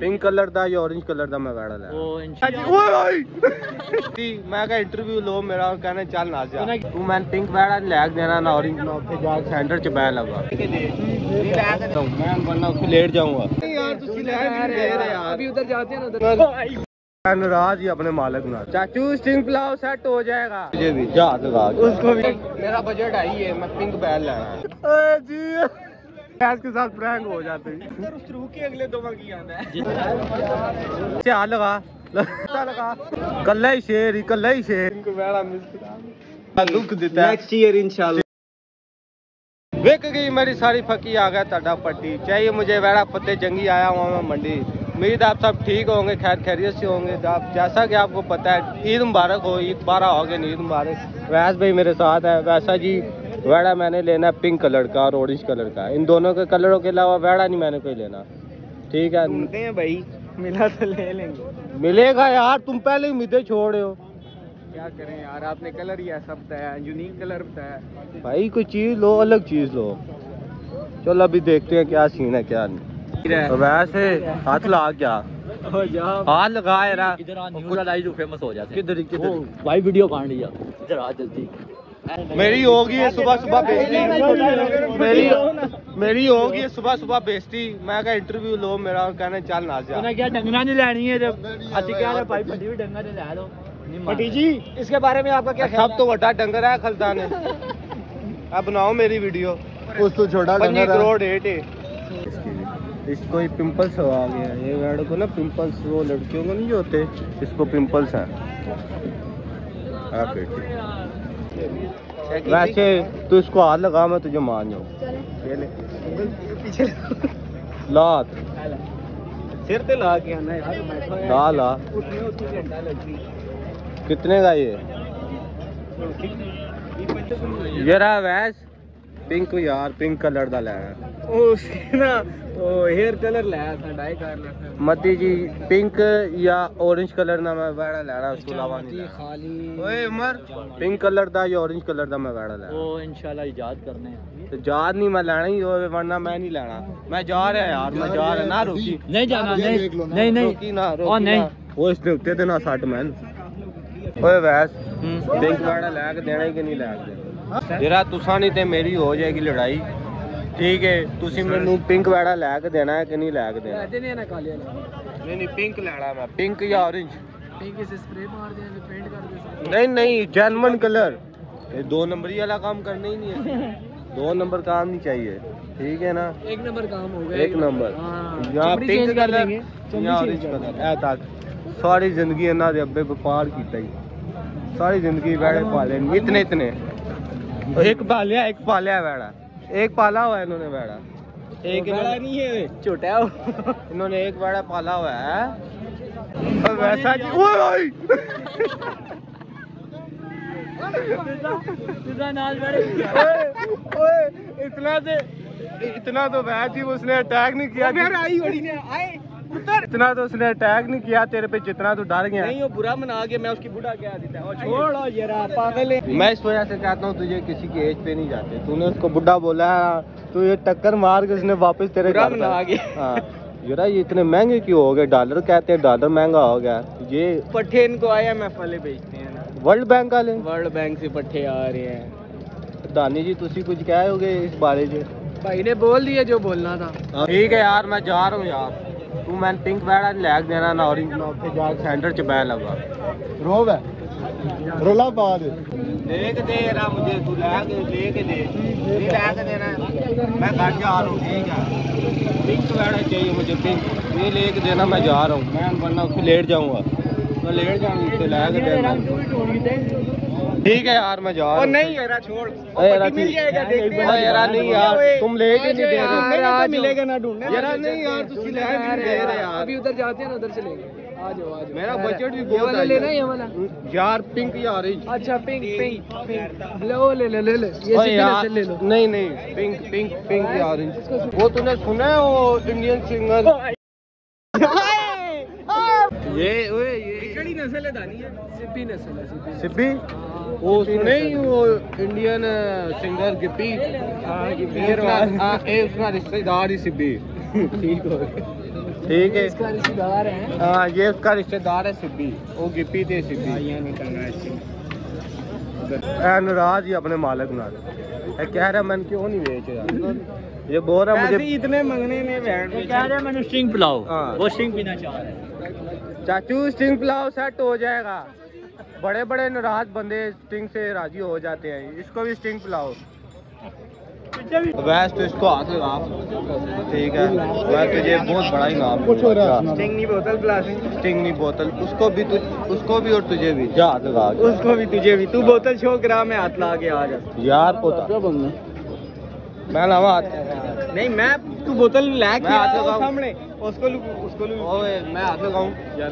Pink colour ਦਾ ਜਾਂ orange colour ਦਾ ਮੈਂ ਵੈੜਾ ਲੈਣਾ ਉਹ ਓਏ ਓਏ ਜੀ ਮੈਂ ਕਿਹਾ ਇੰਟਰਵਿਊ ਲੋ ਮੇਰਾ ਉਹ ਕਹਿੰਦੇ ਚੱਲ ਨਾ ਜਾ ਤੂੰ ਮੈਨੂੰ ਪਿੰਕ ਵੈੜਾ ਨਹੀਂ ਲੈ ਕੇ ਦੇਣਾ ਨਾ orange ਨਾ ਉੱਥੇ ਜਾ ਕੇ ਸੈਂਟਰ ਚ ਬੈ ਲਗਾ ਮੈਂ ਬੰਨਾ ਉੱਥੇ ਲੇਟ ਜਾਊਂਗਾ ਯਾਰ ਤੁਸੀਂ ਲੈ ਨਹੀਂ ਦੇ ਰਹੇ ਯਾਰ अभी उधर जाते हैं ना उधर मैं नाराज ही अपने मालिक ना चाचू स्टिंग प्लाव सेट हो जाएगा मुझे भी जा लगा उसको भी मेरा बजट आई है मैं पिंक बैल लेना है जी गैस के साथ प्रैंक हो जाते हैं। अगले दो की आंदा है। से लगा लगा लगा कल्ला ही शेर ही कल्ला ही शेर। इनको बड़ा मिस लुक देता है। नेक्स्ट ईयर इंशाल्लाह। विक गई मेरी सारी फकी आ गया टाडा पट्टी। चाहिए मुझे वैड़ा पत्ते जंगी आया हुआ मैं मंडी। उम्मीद आप सब ठीक होंगे खैर खैरियत से होंगे। तो आप जैसा कि आपको पता है ईद मुबारक हो ईद बारह हो गए ईद मुबारक। वैस भाई मेरे साथ है। वैसा जी वैड़ा मैंने लेना है पिंक कलर का और ऑरेंज कलर का। इन दोनों के कलरों के अलावा वैड़ा नहीं मैंने कोई लेना। ठीक है? हैं भाई मिला तो ले लेंगे। मिलेगा यार तुम पहले ही उम्मीदें छोड़ रहे हो। क्या करें यार आपने कलर ही ऐसा बताया यूनिक कलर बताया। भाई कोई चीज़ लो अलग चीज़ लो। चलो अभी देखते हैं क्या सीन है क्या नहीं। तो वैसे हाथ लगा क्या? हो हाथ लगाए रहा इधर फ़ेमस हो जाते किधर किधर? भाई वीडियो काट लिया इधर आ जल्दी। मेरी होगी ये सुबह सुबह बेइज्जती। मेरी मेरी होगी ये सुबह सुबह बेइज्जती। मैं क्या इंटरव्यू लो मेरा और कहने चल ना जा। क्या डंगना नहीं लेनी है जब? अच्छी क्या है भाई फटी भी डंगा नहीं ला लो। फटी जी इसके बारे में आपका क्या सब तो बड़ा डंगर है खलदान है अब बनाओ मेरी वीडियो। उस तो छोटा डंगर करोड़ एट है। इसको ये पिंपल्स हो आ गया ये वैड को ना पिंपल्स वो लड़कियों को नहीं होते इसको पिंपल्स है। आप बेटी। वैसे तू इसको हाथ लगा मैं तुझे मान जाऊ। लात सिर ते ला के आना यार तो ला ला। कितने का ये? ये रहा वैस। पिंक यार पिंक कलर ਦਾ ਲੈਣਾ ਉਹ ਸੀ ਨਾ ਉਹ हेयर कलर ਲਾਇਆ था ਡਾਈ ਕਰ ਲਿਆ मती जी पिंक या ऑरेंज कलर ना मैं वैड़ा लेना उसके अलावा नहीं लेना। ਖਾਲੀ ओए उमर पिंक कलर दा या ऑरेंज कलर दा मैं वैड़ा लेना ਉਹ ਇਨਸ਼ਾਅੱਲਾ ਇਜਾਦ ਕਰਨੇ तो याद नहीं मैं लेना ही होवे वरना मैं नहीं लेना मैं जा रहा यार मैं जा रहा ना रुकी ਨਹੀਂ ਜਾਣਾ ये ਨਹੀਂ देख लो ना। ਨਹੀਂ ਨਹੀਂ रोकी ना ओ, रोकी नहीं। ना वो इसने उत्ते देना सट मैन ओए वैस पिंक वैड़ा ले के देना ही कि नहीं ले के देना ਜਿਹੜਾ ਤੁਸਾਂ ਨਹੀਂ ਤੇ ਮੇਰੀ ਹੋ ਜਾਏਗੀ ਲੜਾਈ ਠੀਕ ਹੈ ਤੁਸੀਂ ਮੈਨੂੰ ਪਿੰਕ ਵੈੜਾ ਲੈ ਕੇ ਦੇਣਾ ਹੈ ਕਿ ਨਹੀਂ ਲੈ ਕੇ ਦੇਣਾ ਇਹਦੇ ਨੇ ਨਾ ਕਾਲੇ ਵਾਲਾ ਨਹੀਂ ਨਹੀਂ ਪਿੰਕ ਲੈਣਾ ਮੈਂ ਪਿੰਕ ਜਾਂ orange ਪਿੰਕ ਇਸੇ ਸਪਰੇ ਮਾਰ ਦੇ ਪੇਂਟ ਕਰ ਦੇ नहीं नहीं जैनमन कलर ये दो नंबर वाला काम करना ही नहीं है दो नंबर काम नहीं चाहिए ठीक है ना ਇੱਕ ਨੰਬਰ ਕੰਮ ਹੋ ਗਿਆ एक नंबर हाँ, यहाँ चमड़ी पिंक change कर कलर देंगे, चमड़ी यहाँ change ऑरेंज कर कलर ऐ तक सारी जिंदगी इन्हों दे अब्बे व्यापार किया ही सारी जिंदगी बैड़े पाले ने, इतने इतने एक पालिया एक पालिया बैड़ा। एक पाला हुआ है इन्होंने बैड़ा। एक बड़ा नहीं है छोटा है इन्होंने एक बड़ा पाला हुआ है। और वैसा जी ओए भाई! ओए, ओए, इतना से इतना तो वैसे ही उसने अटैक नहीं किया। फिर आई होड़ी ने आए उतर। इतना तो उसने अटैक नहीं किया तेरे पे जितना तो डर गया। नहीं वो बुरा मना के मैं उसकी बुढ़ा क्या देता है। छोड़ो जरा पागल है। मैं इस वजह से कहता हूँ तुझे किसी की एज पे नहीं जाते। तूने उसको बुढ़ा बोला है तो ये टक्कर मार के उसने वापस तेरे बुरा घर मना गया। हाँ। जरा ये इतने महँगे क्यों हो गए? डॉलर कहते हैं डॉलर महँगा हो गया। ये पट्टे इनको आया मैं फले बेचते हैं ना। वर्ल्ड बैंक वाले। वर्ल्ड बैंक से पट्टे आ रहे हैं। दानी जी तुम कुछ कहे होगे इस बारे में भाई ने बोल दिया जो बोलना था। ठीक है यार मैं जा रहा हूँ यार। तू मैं पिंक बैड लैग देना ना और सेंटर च बह लगा। रोब है। रोला पा दे। देख दे रहा मुझे तू लैग ले के दे। लैग देना मैं घर जा रहा हूँ ठीक है। पिंक बैड चाहिए मुझे पिंक ये ले के देना मैं जा रहा हूँ। मैं वरना उससे लेट जाऊँगा। मैं लेट जाऊँगी तो लैग देना। ठीक है यार मैं जा रहा नहीं यार छोड़। यार मिल जाएगा देखते हैं। यार नहीं यार तुम लेट ही नहीं दे यार, रहे आज मिलेगा ना ढूँढने। यार नहीं यार ले ही नहीं दे रहे यार। अभी उधर जाते हैं ना उधर आ जाओ मेरा बजट भी बहुत है लेना ये वाला? यार पिंक या ऑरेंज अच्छा पिंक पिंक पिंक लो ले ले ले ले। ये यार, से ले लो। नहीं नहीं पिंक पिंक पिंक या ऑरेंज वो तूने सुना है वो इंडियन सिंगर ये ओए ये। कड़ी नस्ल है दानी है। सिपी नस्ल है सिपी सिब्बी वो सुने ही वो इंडियन सिंगर गिप्पी हाँ, उसका हाँ, ये उसका रिश्तेदार ही सिब्बी ठीक हो। ठीक है। इसका रिश्तेदार है। हाँ ये उसका रिश्तेदार है सिब्बी वो गिप्पी थे सिब्बी है नाराज़ ही अपने मालिक ये कह रहा मैंने क्यों नहीं बेच यार ये बोल रहा मुझे इतने मंगने ने बैंड कह रहे हैं मैंने स्ट्रिंग पिलाओ। वो स्ट्रिंग पीना चाह रहे हैं। चाचू स्टिंग पिलाओ सेट हो जाएगा। बड़े बड़े नाराज़ बंदे स्टिंग से राज़ी हो जाते हैं। इसको भी स्टिंग पिलाओ। वैस तो इसको हाथ लगा। ठीक है। मैं तुझे बहुत बड़ा नाम कुछ रहा है। स्टिंग नहीं बोतल प्लासिंग स्टिंग नहीं बोतल। उसको भी तुझ उसको भी और तुझे भी। जा हाथ लगा। उसको भी तुझे भी। तू बोतल शो करा मैं हाथ ला के आ जा। यार पोता। मैं लावा हाथ। नहीं मैं तू बोतल ला के मैं हाथ आ लगाऊँ। सामने। उसको लू- उसको लू- ओए मैं हाथ लगाऊँ।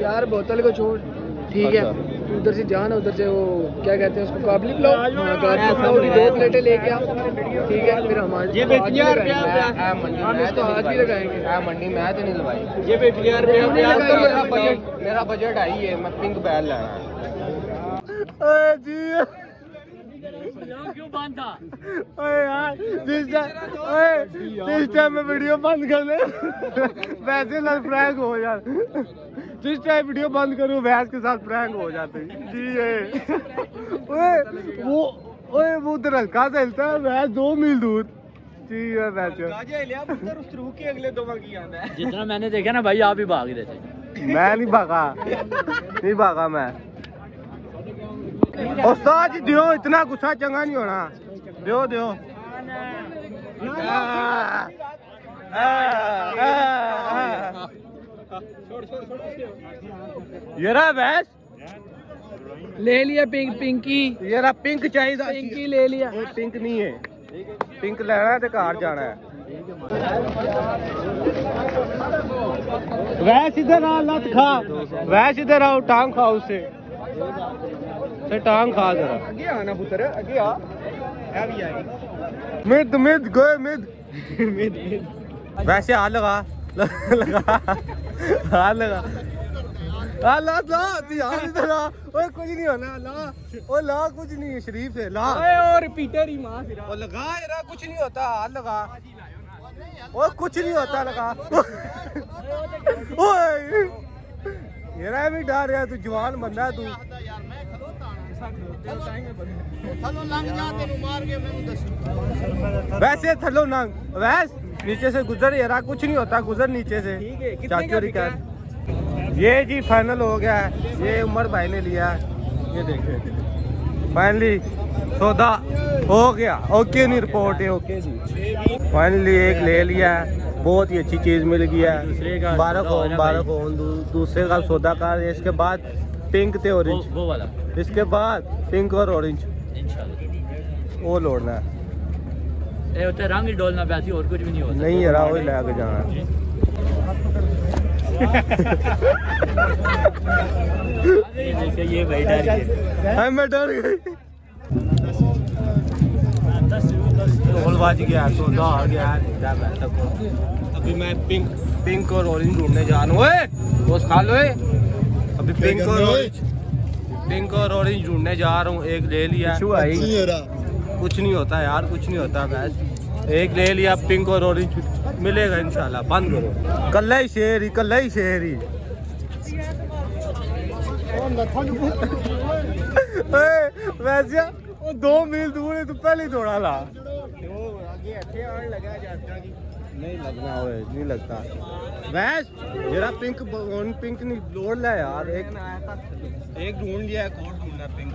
यार बोतल को छोड़। ठीक है। अच्छा। उधर से जाना उधर से वो क्या कहते हैं उसको काबली पिलाओ हाँ, काबली पिलाओ की दो प्लेटें लेके आ ठीक है फिर हमारे ये हाथ भी लगाएँगे। मैं मंडी मैं तो नहीं लवाई ये बेच यार मेरा बजट मेरा बजट आई है मैं पिंक बैल लेना है। जी। क्यों बंद था ओए यार जिस टाइम मैं वीडियो बंद कर दे वैसे ना प्रैंक हो यार। जिस टाइम वीडियो बंद करूँ वैस के साथ प्रैंक हो जाते जी ये। ओए वो ओए वो उधर हल्का सा हिलता है वैस दो मील दूर। जी है वैसे। अगले दो की आंदा है। जितना मैंने देखा ना भाई आप ही भाग रहे थे। मैं नहीं भागा। नहीं भागा मैं। उस्ताद जी दियो इतना गुस्सा चंगा नहीं होना। दियो दियो। ये रहा भैंस ले लिया पिंक पिंकी। ये रहा पिंक चाहिए। पिंकी ले लिया। ये पिंक नहीं है। पिंक लेना है तो कार जाना है। वैस इधर आ लत खा। वैस इधर आओ टांग खा उससे से टांग खा जरा। अगे आना पुत्र अगे आ। है भी आई मिद मिद गए मिद। मिद मिद। वैसे हाथ लगा। लगा लगा ला ला तू यार इधर आ ओए कुछ नहीं होना ला ओ ला कुछ नहीं शरीफ है ला ओए और रिपीटर ही ओ लगा कुछ नहीं होता लगा ओ कुछ नहीं होता लगा ओए भी डर रहा तू जवान बंदा है तू वैसे थलो नंग वैस नीचे से गुजर यारा कुछ नहीं होता गुजर नीचे से। ठीक है, चाचू का री ये जी फाइनल हो गया है। ये उमर भाई ने लिया है। ये देखे फाइनली सौदा हो गया। ओके नहीं रिपोर्ट है ओके जी। फाइनली एक ले लिया है। बहुत ही अच्छी चीज़ मिल गई है। बारह को बारह को दूसरे का सौदा कर इसके बाद पिंक थे ऑरेंज वो वाला। इसके बाद पिंक और ऑरेंज वो लौड़ना है। ए उते रंग ही डोलना पैसी और कुछ भी नहीं होता नहीं यार वही लेके जाना है जैसे ये भाई डर गए हाँ, मैं डर गई बज गया सौदा आ गया अभी मैं पिंक पिंक और ऑरेंज ढूँढने जा रहा हूँ ओए खा लो अभी पिंक और ऑरेंज पिंक और ऑरेंज ढूँढने जा रहा हूँ एक ले लिया कुछ नहीं होता यार, कुछ नहीं होता बस एक ले लिया पिंक और ऑरेंज मिलेगा इंशाल्लाह, बंद करो। कल ही शेर। कल ही शेर वैसे दो मील दूर है, तू पहले दौड़ा ला। नहीं लगना नहीं लगता। मेरा पिंक पिंक नहीं लोड ला यार, एक एक ढूंढ लिया एक और ढूंढना पिंक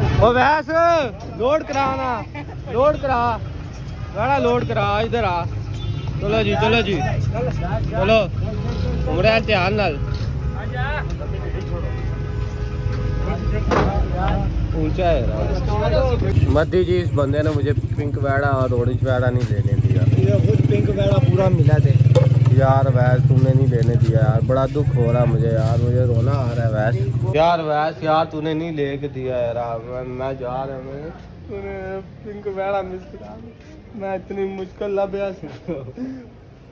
ओ वैस लोड कराना लोड करा। गाड़ा लोड करा इधर आ। चलो जी चलो जी। चलो उमरे ध्यान नाल। ऊँचा है मध्य जी इस बंदे ने मुझे पिंक वेड़ा और ऑरेंज वेड़ा नहीं लेने दिया। पिंक बेड़ा पूरा मिला थे यार वैस तुमने नहीं लेने दिया यार। बड़ा दुख हो रहा मुझे यार। मुझे रोना वैस यार वैस यार तूने नहीं लेके दिया यार मैं, मैं जा रहा हूँ। तूने पिंक वेड़ा मिस करा मैं इतनी मुश्किल लभ्या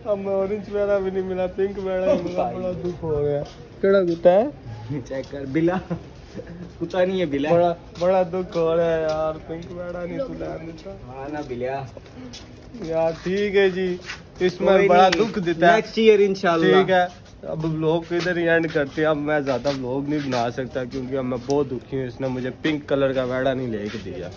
अब मैं ऑरेंज वेड़ा भी नहीं मिला पिंक वेड़ा मिला। बड़ा दुख हो गया। केड़ा गुटा है? चेक कर बिला। कुत्ता नहीं है बिला बड़ा बड़ा दुख हो रहा है यार पिंक बड़ा नहीं सुना हाँ ना बिलिया यार ठीक है जी इसमें बड़ा दुख देता है। नेक्स्ट ईयर इंशाल्लाह। ठीक है अब लोग इधर ही एंड करते हैं? अब मैं ज़्यादा लोग नहीं बना सकता क्योंकि अब मैं बहुत दुखी हूँ इसने मुझे पिंक कलर का वेड़ा नहीं लेके दिया।